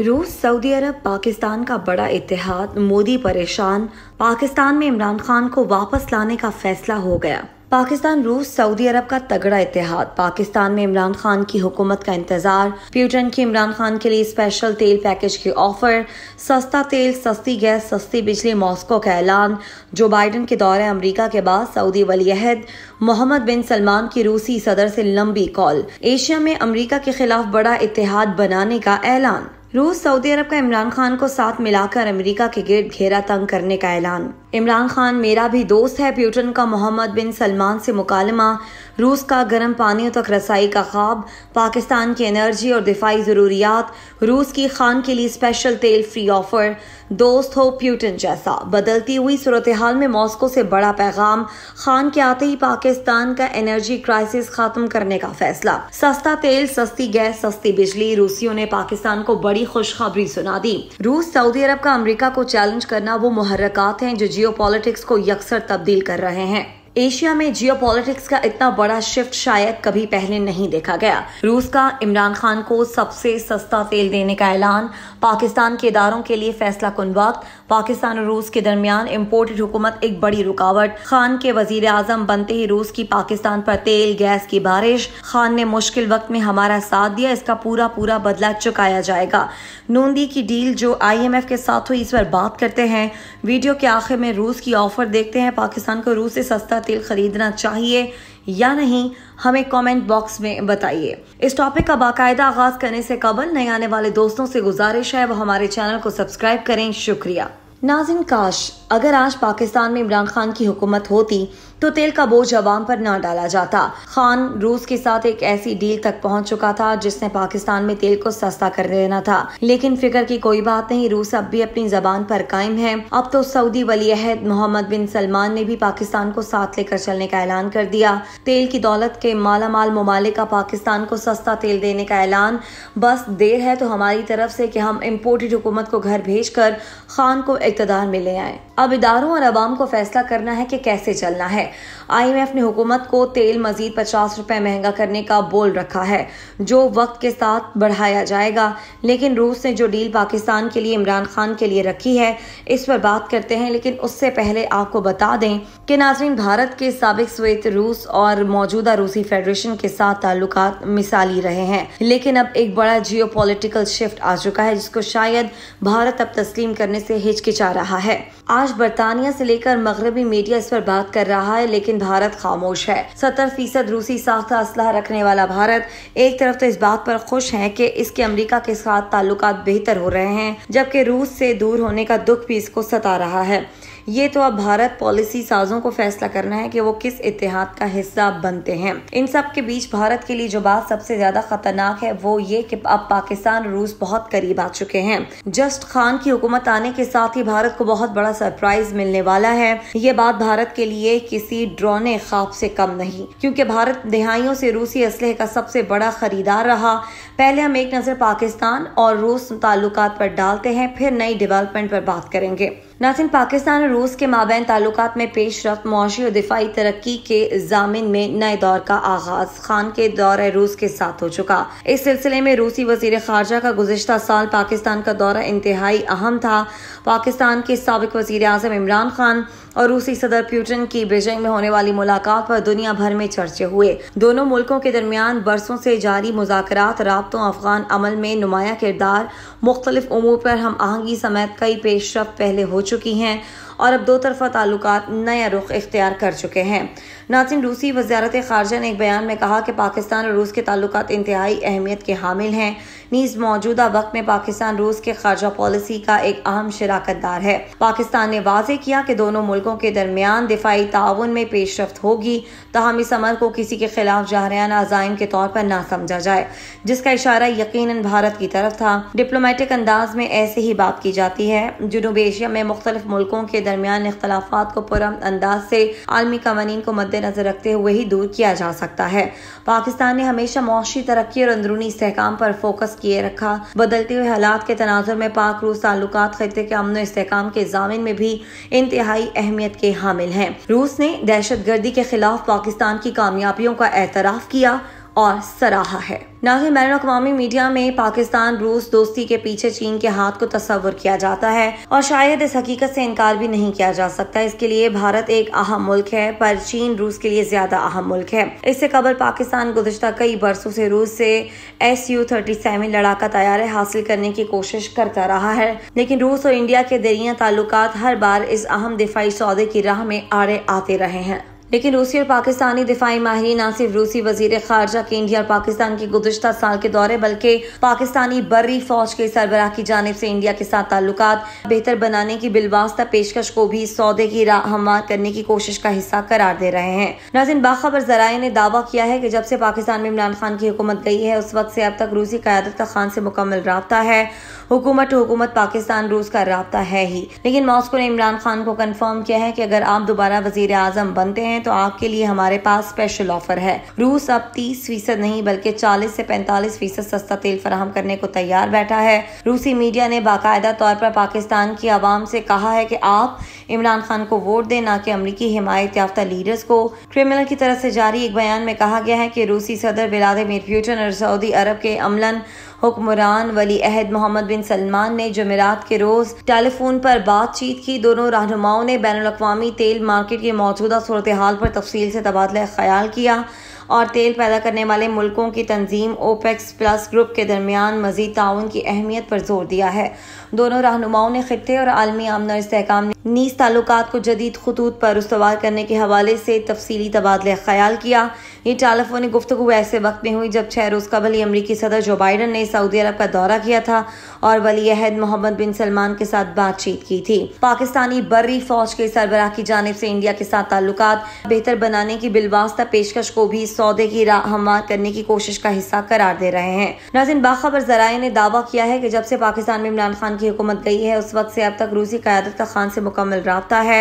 रूस, सऊदी अरब, पाकिस्तान का बड़ा इतिहाद मोदी परेशान। पाकिस्तान में इमरान खान को वापस लाने का फैसला हो गया। पाकिस्तान, रूस, सऊदी अरब का तगड़ा इतिहाद पाकिस्तान में इमरान खान की हुकूमत का इंतज़ार। प्यूटन की इमरान खान के लिए स्पेशल तेल पैकेज की ऑफ़र। सस्ता तेल, सस्ती गैस, सस्ती बिजली, मॉस्को का ऐलान। जो बाइडन के दौरे अमरीका के बाद सऊदी वलीहद। मोहम्मद बिन सलमान की रूसी सदर से लंबी कॉल। एशिया में अमरीका के खिलाफ बड़ा इतिहाद बनाने का ऐलान। रूस, सऊदी अरब का इमरान खान को साथ मिलाकर अमेरिका के गिर्द घेरा तंग करने का ऐलान। इमरान खान, मेरा भी दोस्त है प्यूटन का मोहम्मद बिन सलमान से मुकालमा। रूस का गर्म पानियों तक रसाई का ख्वाब। पाकिस्तान की एनर्जी और दिफाई ज़रूरियात। रूस की खान के लिए स्पेशल तेल फ्री ऑफ़र। दोस्त हो प्यूटन जैसा। बदलती हुई सूरत हाल में मॉस्को से बड़ा पैगाम। खान के आते ही पाकिस्तान का एनर्जी क्राइसिस खत्म करने का फैसला। सस्ता तेल, सस्ती गैस, सस्ती बिजली। रूसियों ने पाकिस्तान को बड़ी खुशखबरी सुना दी। रूस, सऊदी अरब का अमरीका को चैलेंज करना वो मुहरकत हैं जो जियो को यकसर तब्दील कर रहे हैं। एशिया में जियो का इतना बड़ा शिफ्ट शायद कभी पहले नहीं देखा गया। रूस का इमरान खान को सबसे सस्ता तेल देने का ऐलान, पाकिस्तान के इदारों के लिए फैसला कन वक्त, पाकिस्तान और रूस के दरमियान इम्पोर्टेड हुकूमत एक बड़ी रुकावट। खान के वज़ीर आज़म बनते ही रूस की पाकिस्तान पर तेल, गैस की बारिश। खान ने मुश्किल वक्त में हमारा साथ दिया, इसका पूरा पूरा बदला चुकाया जाएगा। नूंदी की डील जो आईएमएफ के साथ हुई, इस पर बात करते हैं। वीडियो के आखिर में रूस की ऑफ़र देखते हैं। पाकिस्तान को रूस से सस्ता तेल खरीदना चाहिए या नहीं, हमें कमेंट बॉक्स में बताइए। इस टॉपिक का बाकायदा आगाज़ करने से कबल नए आने वाले दोस्तों से गुजारिश है वो हमारे चैनल को सब्सक्राइब करें। शुक्रिया। नाजिन काश, अगर आज पाकिस्तान में इमरान खान की हुकूमत होती तो तेल का बोझ अवाम पर ना डाला जाता। खान रूस के साथ एक ऐसी डील तक पहुँच चुका था, जिसने पाकिस्तान में तेल को सस्ता कर देना था। लेकिन फ़िक्र की कोई बात नहीं, रूस अब भी अपनी जबान पर कायम है। अब तो सऊदी वली अहद मोहम्मद बिन सलमान ने भी पाकिस्तान को साथ लेकर चलने का ऐलान कर दिया। तेल की दौलत के माला माल ममालिक का पाकिस्तान को सस्ता तेल देने का ऐलान। बस देर है तो हमारी तरफ़ से कि हम इम्पोर्टेड हुकूमत को घर भेज कर खान को इकतदार में ले आए। अब इदारों और आवाम को फैसला करना है कि कैसे चलना है। आईएमएफ ने हुकूमत को तेल मजीद पचास रुपए महँगा करने का बोल रखा है। जो वक्त के साथ बढ़ाया जाएगा, लेकिन रूस ने जो डील पाकिस्तान के लिए, इमरान खान के लिए रखी है, इस पर बात करते हैं, लेकिन उससे पहले आपको बता दें कि नाजरीन, भारत के सबक स्वेत रूस और मौजूदा रूसी फेडरेशन के साथ ताल्लुक मिसाली रहे हैं। लेकिन अब एक बड़ा जियो शिफ्ट आ चुका है, जिसको शायद भारत अब तस्लीम करने से हिचकिचा रहा है। आज बरतानिया से लेकर मगरबी मीडिया इस पर बात कर रहा है, लेकिन भारत खामोश है। सत्तर फ़ीसद रूसी साख्त असलाह रखने वाला भारत एक तरफ़ तो इस बात पर खुश है कि इसके अमेरिका के साथ ताल्लुक बेहतर हो रहे हैं, जबकि रूस से दूर होने का दुख भी इसको सता रहा है। ये तो अब भारत पॉलिसी साजों को फैसला करना है कि वो किस इतिहाद का हिस्सा बनते हैं। इन सब के बीच भारत के लिए जो बात सबसे ज़्यादा खतरनाक है, वो ये कि अब पाकिस्तान रूस बहुत करीब आ चुके हैं। जस्ट खान की हुकूमत आने के साथ ही भारत को बहुत बड़ा सरप्राइज़ मिलने वाला है। ये बात भारत के लिए किसी ड्रोने ख्वाब से कम नहीं, क्योंकि भारत दिहाइयों से रूसी असलहे का सबसे बड़ा खरीदार रहा। पहले हम एक नज़र पाकिस्तान और रूस ताल्लुक पर डालते हैं, फिर नई डेवलपमेंट पर बात करेंगे। नासिन पाकिस्तान और रूस के माबेन ताल्लुक में पेश रफ्त मुआशी और दिफाई तरक्की के जामिन में नए दौर का आगाज़। खान के दौर रूस के साथ हो चुका। इस सिलसिले में रूसी वज़ीर खारजा का गुजशत साल पाकिस्तान का दौरा इंतहाई अहम था। पाकिस्तान के सबक वज़ीर अजम इमरान खान और रूसी सदर प्यूटन की बीजिंग में होने वाली मुलाकात पर दुनिया भर में चर्चे हुए। दोनों मुल्कों के दरमियान बरसों से जारी मुजाकर रबतों, अफगान अमल में नुमाया किरदार, मुख्तलिफ़ उमूर पर हम आहंगी समेत कई पेशरफ पहले हो चुकी हैं और अब दो तरफा ताल्लुक नया रुख इख्तियार कर चुके हैं। नाजिन रूसी वजारत खारजा ने एक बयान में कहा कि पाकिस्तान और रूस के ताल्लुक इंतहाई अहमियत के हामिल हैं। नीज मौजूदा वक्त में पाकिस्तान रूस के खारजा पॉलिसी का एक अहम शराकत दार है। पाकिस्तान ने वाजे किया कि दोनों मुल्कों के दरमियान दिफाई ताउन में पेशरफ होगी। तहम इस अमल को किसी के खिलाफ जहरियाना अजाइम के तौर पर ना समझा जाए, जिसका इशारा यकीन भारत की तरफ़ था। डिप्लोमेटिक अंदाज में ऐसे ही बात की जाती है। जनूब एशिया में मुख्तलिफ़ मुल्कों के दरमियान इख्तलाफात को पुरम अंदाज से आलमी कवानीन को मद्देनजर रखते हुए ही दूर किया जा सकता है। पाकिस्तान ने हमेशा मुआशी तरक्की और अंदरूनी इसकाम पर फोकस किए रखा। बदलते हुए हालात के तनाजर में पाक रूस ताल्लुक खत्े के अमन इसकाम के जामिन में भी इंतहाई अहमियत के हामिल हैं। रूस ने दहशत गर्दी के खिलाफ पाकिस्तान की कामयाबियों का एतराफ़ किया। और सराहा है। नाजिन बैन अवी मीडिया में पाकिस्तान, रूस, दोस्ती के पीछे चीन के हाथ को तस्वर किया जाता है और शायद इस हकीकत से इनकार भी नहीं किया जा सकता। इसके लिए भारत एक अहम मुल्क है, पर चीन, रूस के लिए ज़्यादा अहम मुल्क है। इससे कबल पाकिस्तान गुजशत कई बरसों से रूस से एस यू थर्टी सेवन लड़ाका तैयार हासिल करने की कोशिश करता रहा है। लेकिन रूस और इंडिया के दरिया ताल्लुक हर बार इस अहम दिफाई सौदे की राह में आड़े आते रहे हैं। लेकिन रूसी और पाकिस्तानी दिफाई माहिर न सिर्फ़ रूसी वज़ीर खारजा के इंडिया और पाकिस्तान के गुजशत साल के दौरे, बल्कि पाकिस्तानी बर्री फौज के सरबराह की जानब से इंडिया के साथ ताल्लुक बेहतर बनाने की बिलवास्ता पेशकश को भी सौदे की राह हमवार करने की कोशिश का हिस्सा करार दे रहे हैं। नाजिन बाखबर जराये ने दावा किया है की जब से पाकिस्तान में इमरान खान की हुकूमत गई है, उस वक्त से अब तक रूसी क्यादत का खान से मुकम्मल रबता है। हुकूमत हुकूमत, पाकिस्तान रूस का रबता है ही। लेकिन मॉस्को ने इमरान खान को कन्फर्म किया है की अगर आप दोबारा वज़ीर आज़म बनते हैं तो आपके लिए हमारे पास स्पेशल ऑफ़र है। रूस अब तीस फ़ीसद नहीं, बल्कि चालीस से पैंतालीस फ़ीसद सस्ता तेल फराहम करने को तैयार बैठा है। रूसी मीडिया ने बाकायदा तौर पर पाकिस्तान की आवाम से कहा है की आप इमरान खान को वोट दें, न कि अमरीकी हिमायत याफ्ता लीडर्स को। क्रिमिनल की तरफ़ से जारी एक बयान में कहा गया है कि रूसी सदर व्लादिमीर पुतिन और सऊदी अरब के अमलन हुक्मरान वली अहद मोहम्मद बिन सलमान ने जमेरात के रोज टेलीफोन पर बातचीत की। दोनों रहनुमाओं ने बैन अवी तेल मार्केट की मौजूदा सूरत हाल पर तफसील से तबादला ख्याल किया। और तेल पैदा करने वाले मुल्कों की तंजीम ओपेक्स प्लस ग्रुप के दरमियान मजीद ताउन की अहमियत पर ज़ोर दिया है। दोनों रहनुमाओं ने खत्े और आलमी आमना इसकाम ने नीस ताल्लुक को जदीद खतूत पर उसवार करने के हवाले से तफसीली तबादला ख्याल किया। ये टेलीफोनिक गुफ्तु ऐसे वक्त में हुई जब छह रोज कबल ही अमरीकी सदर जो बाइडन ने सऊदी अरब का दौरा किया था और वली अहद मोहम्मद बिन सलमान के साथ बातचीत की थी। पाकिस्तानी बर्री फौज के सरबराह की जानब से इंडिया के साथ ताल्लुक बेहतर बनाने की बिलवास्ता पेशकश को भी सौदे की हमवार करने की कोशिश का हिस्सा करार दे रहे हैं। नाजिन, बाखबर जराये ने दावा किया है की जब से पाकिस्तान में इमरान खान की हुकूमत गई है, उस वक्त से अब तक रूसी क्यादत का खान से मुकम्मल रहा है।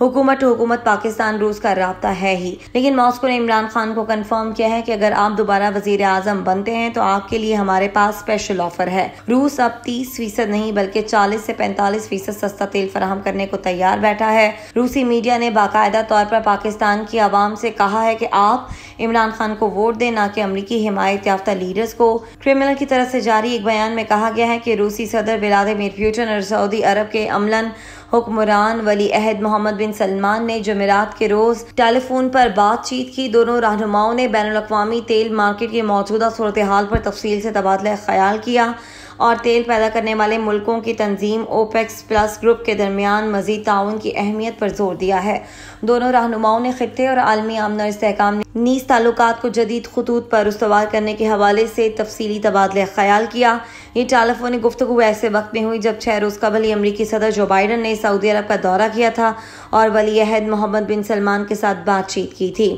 हुकूमत टू हुकूमत पाकिस्तान रूस का रबता है ही। लेकिन मॉस्को ने इमरान खान को कन्फर्म किया है कि अगर आप दोबारा वज़ीर आज़म बनते हैं तो आपके लिए हमारे पास स्पेशल ऑफ़र है। रूस अब तीस फ़ीसद नहीं, बल्कि चालीस से पैंतालीस फ़ीसद सस्ता तेल फराहम करने को तैयार बैठा है। रूसी मीडिया ने बाकायदा तौर पर पाकिस्तान की आवाम से कहा है की आप इमरान खान को वोट दें, न कि अमरीकी हिमायत याफ्ता लीडर्स को। क्रिमिनल की तरफ़ से जारी एक बयान में कहा गया है कि रूसी सदर व्लादिमीर प्यूटन और सऊदी अरब के अमलन हुक्मरान वली अहद मोहम्मद बिन सलमान ने जमेरात के रोज टेलीफोन पर बातचीत की। दोनों रहनुमाओं ने बैन अवी तेल मार्केट की मौजूदा सूरत हाल पर तफसील से तबादला ख्याल किया। और तेल पैदा करने वाले मुल्कों की तंजीम ओपेक्स प्लस ग्रुप के दरमियान मजीद ताउन की अहमियत पर ज़ोर दिया है। दोनों रहनुमाओं ने खत्े और आलमी आमना इसकाम नीस ताल्लुक को जदीद खतूत पर उसवार करने के हवाले से तफसीली तबादला ख्याल किया। ये टेलीफोनिक गुफ्तु ऐसे वक्त में हुई जब छह रोज कबल अमरीकी सदर जो बाइडन ने सऊदी अरब का दौरा किया था और वली अहद मोहम्मद बिन सलमान के साथ बातचीत की थी।